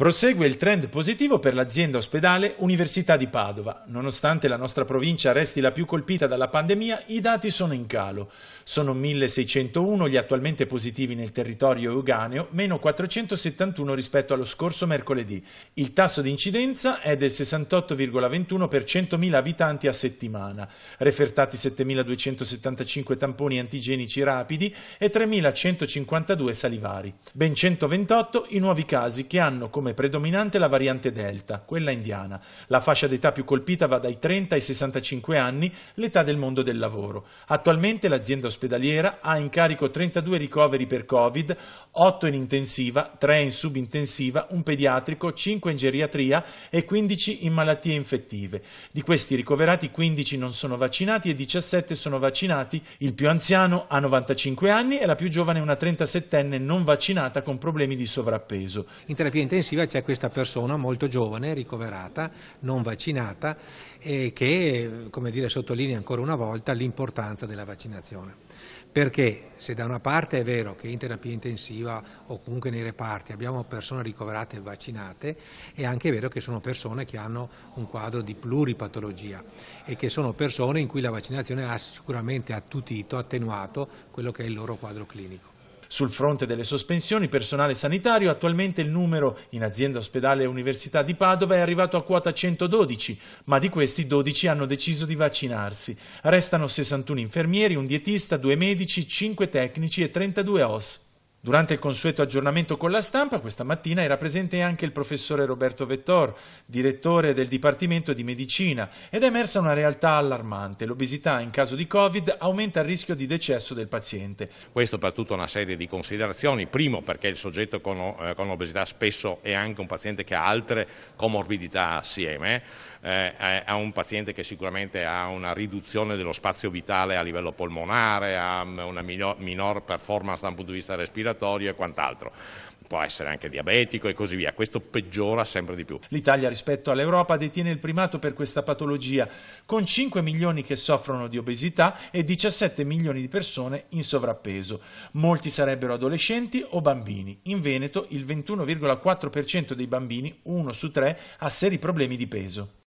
Prosegue il trend positivo per l'azienda ospedale Università di Padova. Nonostante la nostra provincia resti la più colpita dalla pandemia, i dati sono in calo. Sono 1601 gli attualmente positivi nel territorio euganeo, meno 471 rispetto allo scorso mercoledì. Il tasso di incidenza è del 68,21 per 100.000 abitanti a settimana. Refertati 7.275 tamponi antigenici rapidi e 3.152 salivari. Ben 128 i nuovi casi che hanno come come predominante la variante Delta, quella indiana. La fascia d'età più colpita va dai 30 ai 65 anni, l'età del mondo del lavoro. Attualmente l'azienda ospedaliera ha in carico 32 ricoveri per Covid, 8 in intensiva, 3 in subintensiva, un pediatrico, 5 in geriatria e 15 in malattie infettive. Di questi ricoverati 15 non sono vaccinati e 17 sono vaccinati. Il più anziano ha 95 anni e la più giovane una 37enne non vaccinata con problemi di sovrappeso. In terapia intensiva intensiva c'è questa persona molto giovane, ricoverata, non vaccinata, e che come dire, sottolinea ancora una volta l'importanza della vaccinazione. Perché se da una parte è vero che in terapia intensiva o comunque nei reparti abbiamo persone ricoverate e vaccinate, è anche vero che sono persone che hanno un quadro di pluripatologia e che sono persone in cui la vaccinazione ha sicuramente attutito, attenuato quello che è il loro quadro clinico. Sul fronte delle sospensioni, personale sanitario, attualmente il numero in azienda ospedale e università di Padova è arrivato a quota 112, ma di questi 12 hanno deciso di vaccinarsi. Restano 61 infermieri, un dietista, due medici, 5 tecnici e 32 OS. Durante il consueto aggiornamento con la stampa, questa mattina era presente anche il professore Roberto Vettor, direttore del Dipartimento di Medicina, ed è emersa una realtà allarmante. L'obesità in caso di Covid aumenta il rischio di decesso del paziente. Questo per tutta una serie di considerazioni. Primo perché il soggetto con, eh, con obesità spesso è anche un paziente che ha altre comorbidità assieme, eh, è un paziente che sicuramente ha una riduzione dello spazio vitale a livello polmonare, ha una minor, minor performance da un punto di vista respiratorio e quant'altro. Può essere anche diabetico e così via. Questo peggiora sempre di più. L'Italia rispetto all'Europa detiene il primato per questa patologia, con 5 milioni che soffrono di obesità e 17 milioni di persone in sovrappeso. Molti sarebbero adolescenti o bambini. In Veneto il 21,4% dei bambini, uno su tre, ha seri problemi di peso.